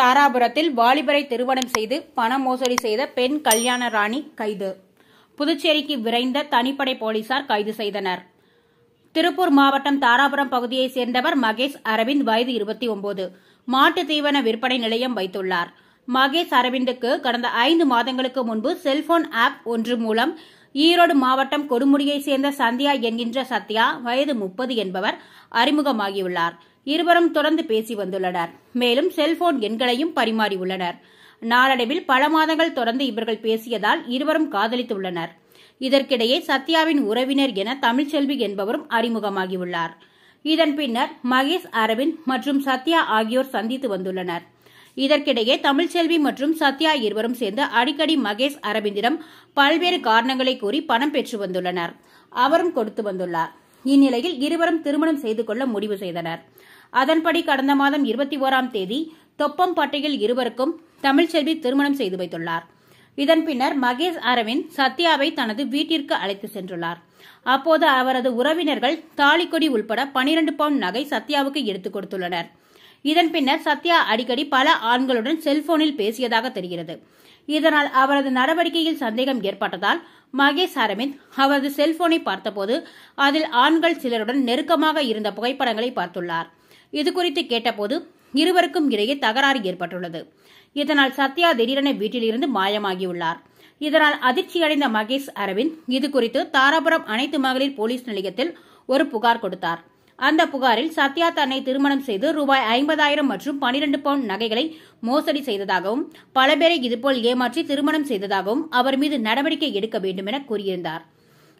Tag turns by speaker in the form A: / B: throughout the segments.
A: தாராபுரத்தில் வாலிபரை திருமணம் செய்து பண மோசடி செய்த பெண் கல்யாண ராணி கைது. புதுச்சேரிக்கு விரைந்த தனிப்படை போலீசார் கைது செய்தனர். திருப்பூர் மாவட்டம் தாராபுரம் பகுதியைச் சேர்ந்தவர் மகேஷ் அரவிந்த் வயது இருபத்தி ஒன்பது. மாட்டு தீவன விற்பனை நிலையம் வைத்துள்ளார். மகேஷ் அரவிந்துக்கு கடந்த ஐந்து மாதங்களுக்கு முன்பு செல்போன் ஆப் ஒன்று மூலம் ஈரோடு மாவட்டம் கொடுமுடியைச் சேர்ந்த சந்தியா என்கின்ற சத்யா வயது முப்பது என்பவர் அறிமுகமாகியுள்ளார். இருவரும் தொடர்ந்து பேசி வந்துள்ளனர். மேலும் செல்போன் எண்களையும் பரிமாறியுள்ளனர். நாளடைவில் பல மாதங்கள் தொடர்ந்து இவர்கள் பேசியதால் இருவரும் காதலித்துள்ளனர். இதற்கிடையே சத்யாவின் உறவினர் என தமிழ்ச்செல்வி என்பவரும் அறிமுகமாகியுள்ளார். இதன் பின்னர் மகேஷ் அரவிந்த் மற்றும் சத்யா ஆகியோர் சந்தித்து வந்துள்ளனர். இதற்கிடையே தமிழ்ச்செல்வி மற்றும் சத்யா இருவரும் சேர்ந்து அடிக்கடி மகேஷ் அரவிந்திடம் பல்வேறு காரணங்களை கூறி பணம் பெற்று வந்துள்ளனர். அவரும் கொடுத்து வந்துள்ளார். இந்நிலையில் இருவரும் திருமணம் செய்து கொள்ள முடிவு செய்தனர். அதன்படி கடந்த மாதம் இருபத்தி ஓராம் தேதி தொப்பம்பட்டையில் இருவருக்கும் தமிழ்ச்செல்வி திருமணம் செய்து வைத்துள்ளார். இதன் பின்னர் மகேஷ் அரவிந்த் சத்யாவை தனது வீட்டிற்கு அழைத்து சென்றுள்ளார். அப்போது அவரது உறவினர்கள் தாலிக்கொடி உள்பட பனிரண்டு பவுண்ட் நகை சத்யாவுக்கு எடுத்துக் கொடுத்துள்ளனர். இதன் பின்னர் சத்யா அடிக்கடி பல ஆண்களுடன் செல்போனில் பேசியதாக தெரிகிறது. இதனால் அவரது நடவடிக்கையில் சந்தேகம் ஏற்பட்டதால் மகேஷ் அரவிந்த் அவரது செல்போனை பார்த்தபோது அதில் ஆண்கள் சிலருடன் நெருக்கமாக இருந்த புகைப்படங்களை பார்த்துள்ளார். இதுகுறித்து கேட்டபோது இருவருக்கும் இடையே தகராறு ஏற்பட்டுள்ளது. இதனால் சத்யா திடீரென வீட்டிலிருந்து மாயமாகியுள்ளார். இதனால் அதிர்ச்சியடைந்த மகேஷ் அரவிந்த் இதுகுறித்து தாராபுரம் அனைத்து மகளிர் போலீஸ் நிலையத்தில் ஒரு புகார் கொடுத்தார். அந்த புகாரில் சத்யா தன்னை திருமணம் செய்து ரூபாய் ஐம்பதாயிரம் மற்றும் பனிரெண்டு பவுண்ட் நகைகளை மோசடி செய்ததாகவும் பல பேரை இதுபோல் ஏமாற்றி திருமணம் செய்ததாகவும் அவர் மீது நடவடிக்கை எடுக்க வேண்டும் என கூறியிருந்தார்.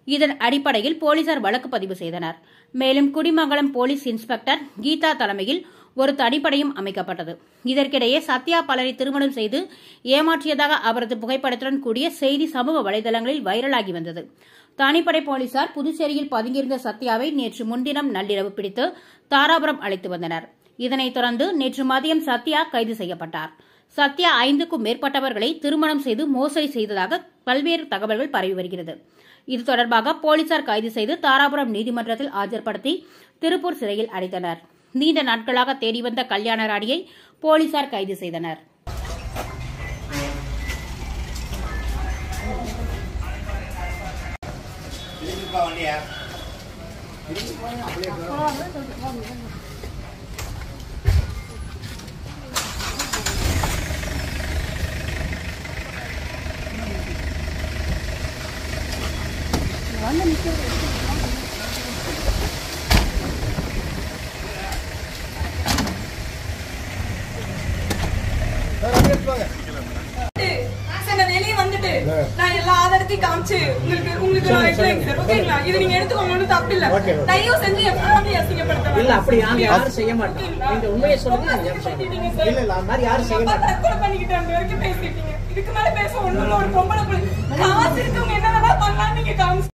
A: இதன் அடிப்படையில் போலீசார் வழக்கு பதிவு செய்தனர். மேலும் குடிமங்கலம் போலீஸ் இன்ஸ்பெக்டர் கீதா தலைமையில் ஒரு தனிப்படையும் அமைக்கப்பட்டது. இதற்கிடையே சத்யா பலரை திருமணம் செய்து ஏமாற்றியதாக அவரது புகைப்படத்துடன் கூடிய செய்தி சமூக வலைதளங்களில் வைரலாகி வந்தது. தனிப்படை போலீசார் புதுச்சேரியில் பதுங்கியிருந்த சத்யாவை நேற்று முன்தினம் நள்ளிரவு பிடித்து தாராபுரம் அழைத்து வந்தனர். இதனைத் தொடர்ந்து நேற்று மதியம் சத்யா கைது செய்யப்பட்டார். சத்யா ஐந்துக்கும் மேற்பட்டவர்களை திருமணம் செய்து மோசடி செய்ததாக பல்வேறு தகவல்கள் பரவி வருகிறது. இது தொடர்பாக போலீசார் கைது செய்து தாராபுரம் நீதிமன்றத்தில் ஆஜர்படுத்தி திருப்பூர் சிறையில் அடைத்தனர். நீண்ட நாட்களாக தேடி வந்த கல்யாண ராணியை போலீசார் கைது செய்தனர்.
B: வந்து நிற்கிறது நான் எல்லா ஆதாரத்தையும் காமிச்சு உங்களுக்கு உங்களுக்கு நான் வைக்கிறேன் சார். ஓகேங்களா இது நீங்க எடுத்துக்கோங்க ஒண்ணும் தப்பு இல்ல. தயவு செஞ்சு என் ஃபேமிலி அசிங்கப்படுத்த
C: இல்ல
B: வேண்டாம்.
C: அப்படி நாங்க யாரும் செய்ய மாட்டோம்.
B: ஓகேங்களா?
C: நீங்க உண்மையை சொல்லுங்க
B: ரொம்ப
C: நாங்க யாரும் செய்ய மாட்டோம்.
B: அசிங்கப்படுத்திட்டீங்க சார்.
C: இல்ல இல்ல அந்த மாதிரி யாரும் செய்ய
B: அப்பா
C: மாட்டோம்.
B: தற்கொலை பண்ணிக்கிட்டு அந்த வரைக்கும் பேசிட்டீங்க. இதுக்கு மேல பேச ஒண்ணும் இல்ல ஒரு பொம்பளை புள்ளை. காசு இருக்கவங்க என்ன வேணா பண்ணலாம் நீங்க காமிச்சு